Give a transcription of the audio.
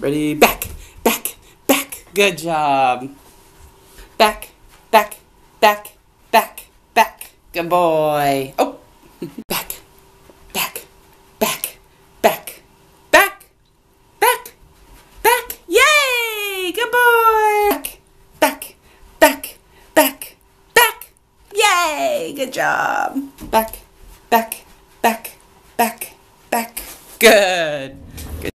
Ready? Back, back, back. Good job. Back, back, back, back, back. Good boy. Oh, back, back, back, back, back, back, back. Yay! Good boy. Back, back, back, back, back. Yay! Good job. Back, back, back, back, back. Good.